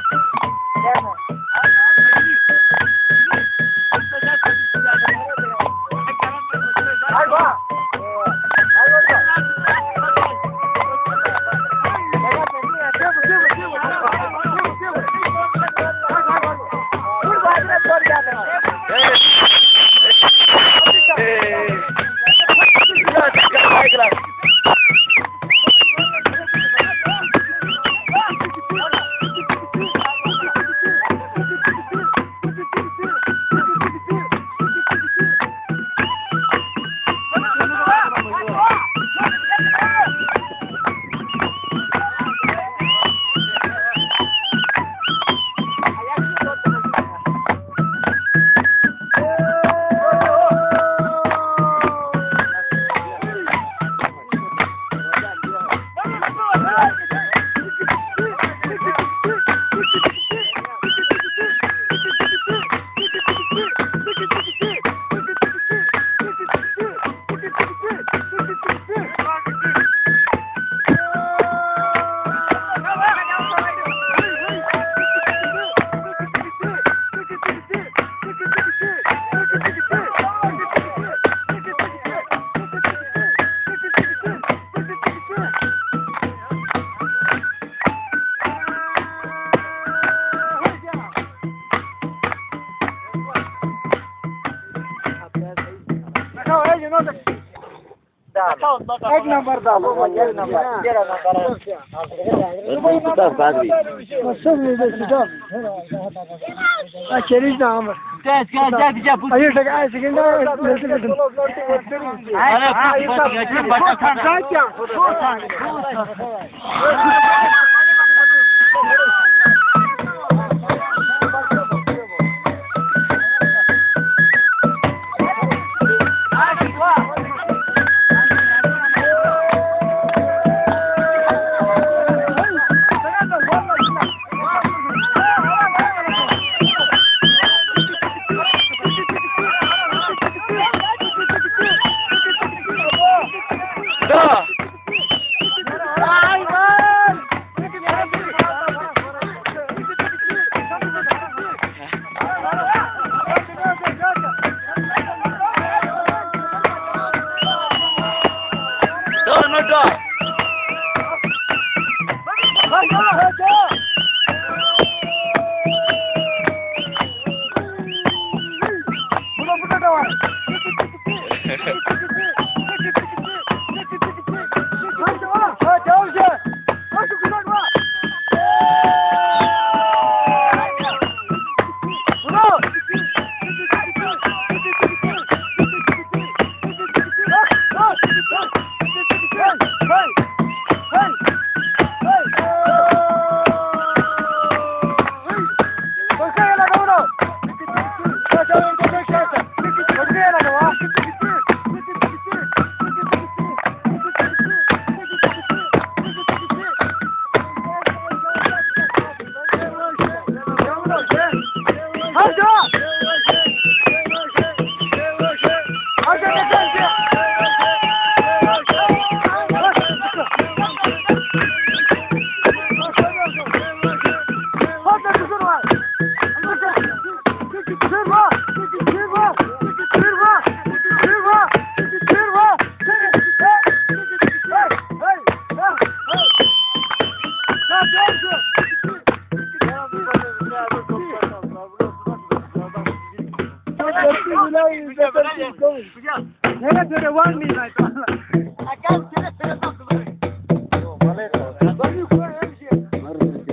Uh-huh. एक नंबर डालो एक नंबर तेरा number Tutar Padre. Aqueles não, mano. Gel gel gel bir yapın. Aí chega, aí chega, Hadi bak geçin başa Da. No, no, no.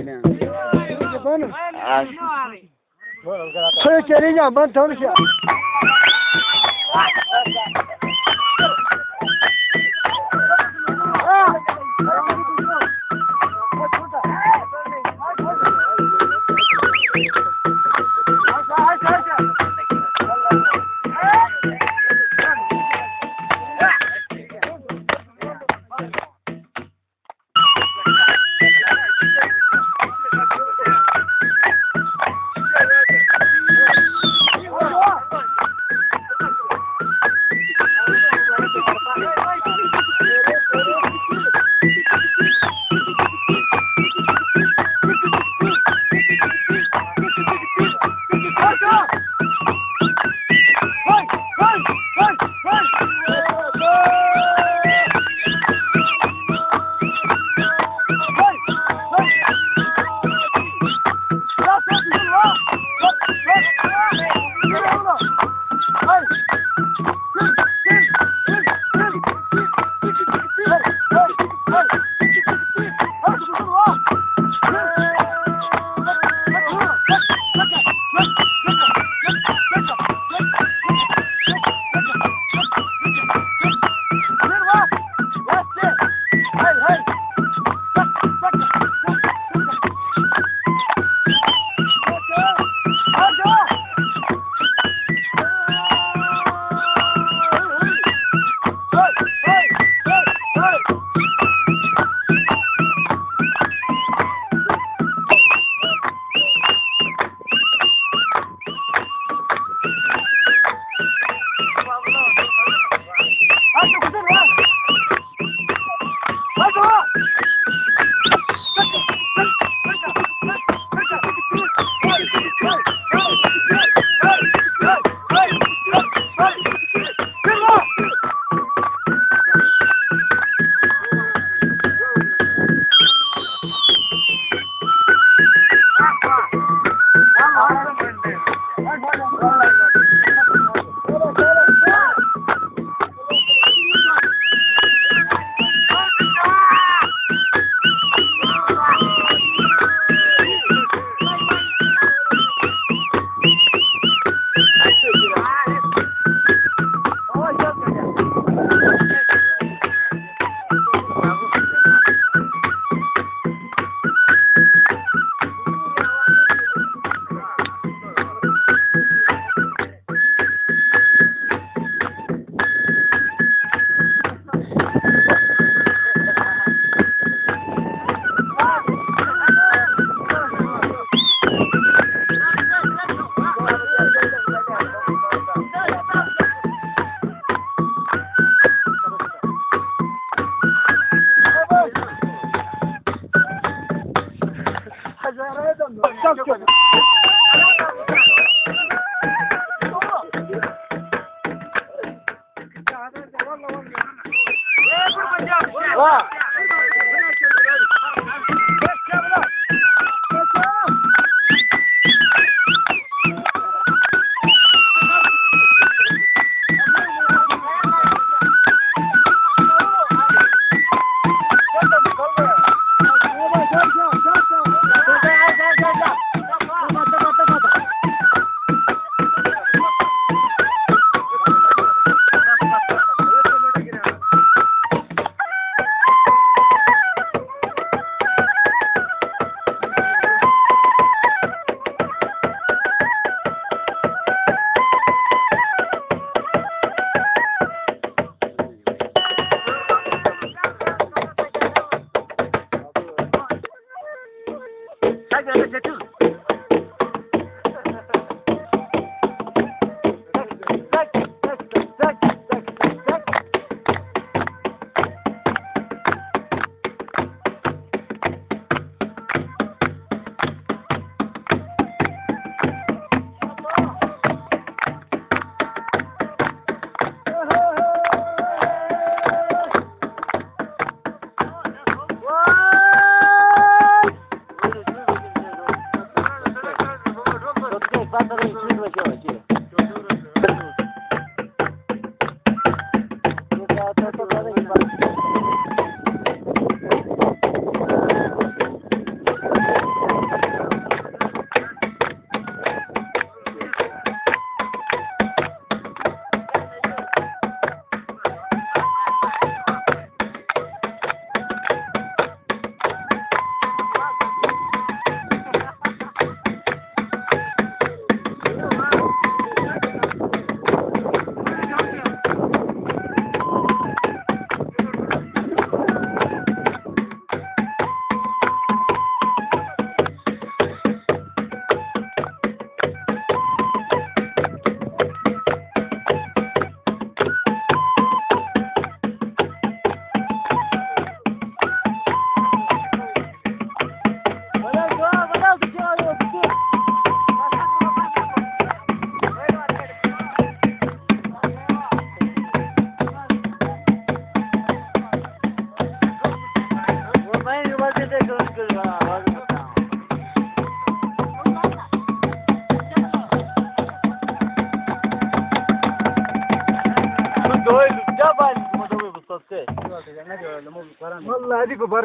yani. Efendim? Söyle geleceğim ben tanışacağım. Ah! Stop هذيك بركة لك Thank you.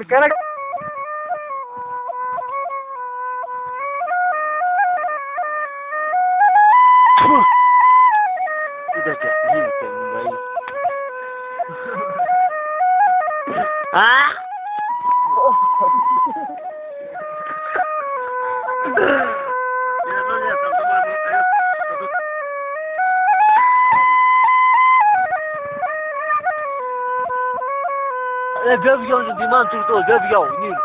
ஒரு கிழக்கு Ah! Oh. በብያው ነው ቢማን ትርጦ በብያው ኒል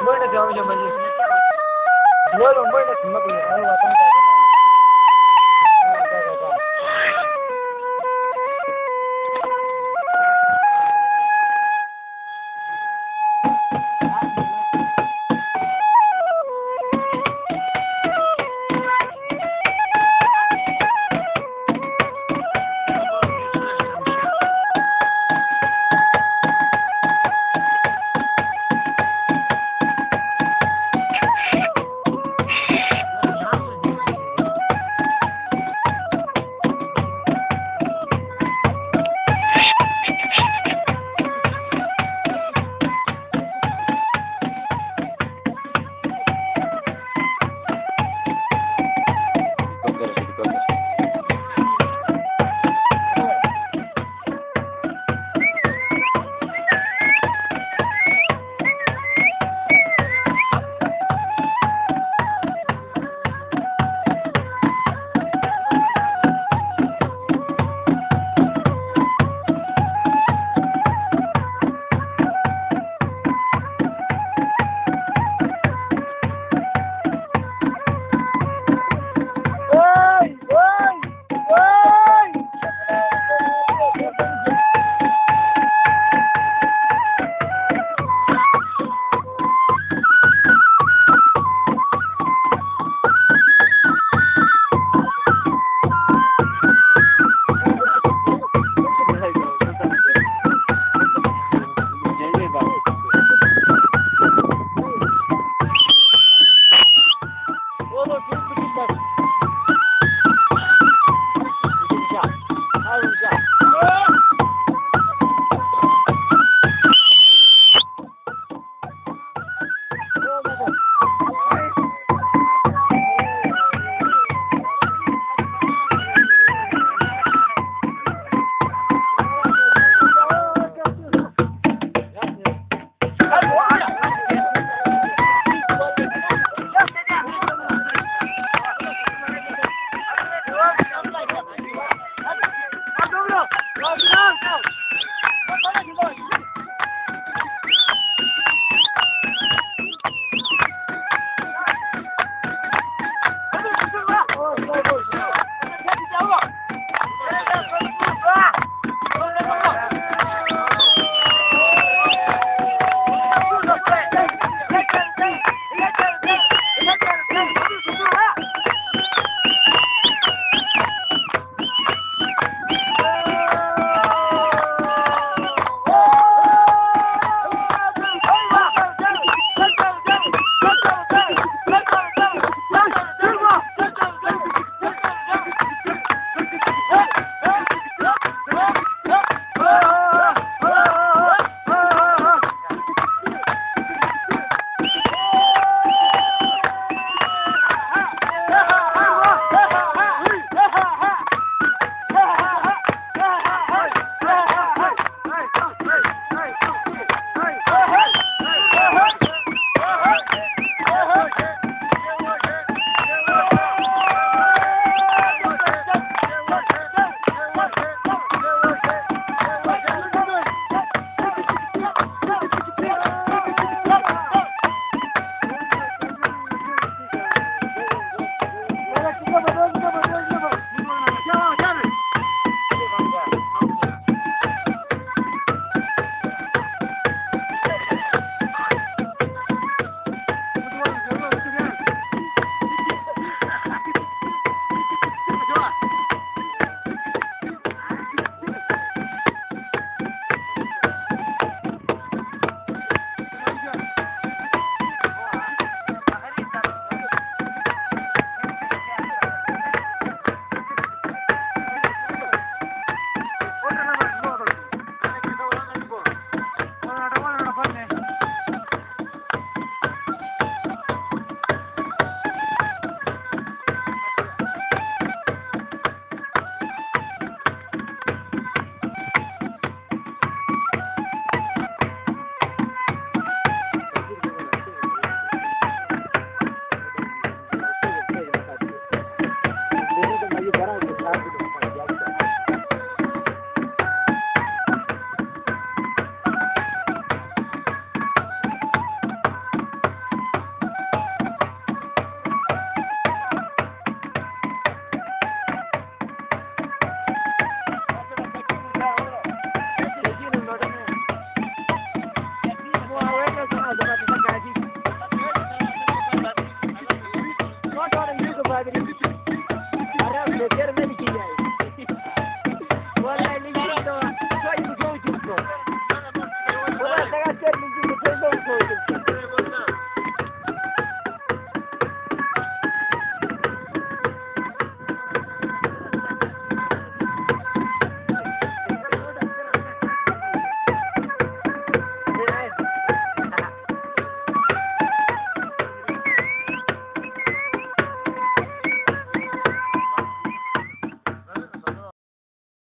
Bueno, te vamos a llamar. Bueno, bueno,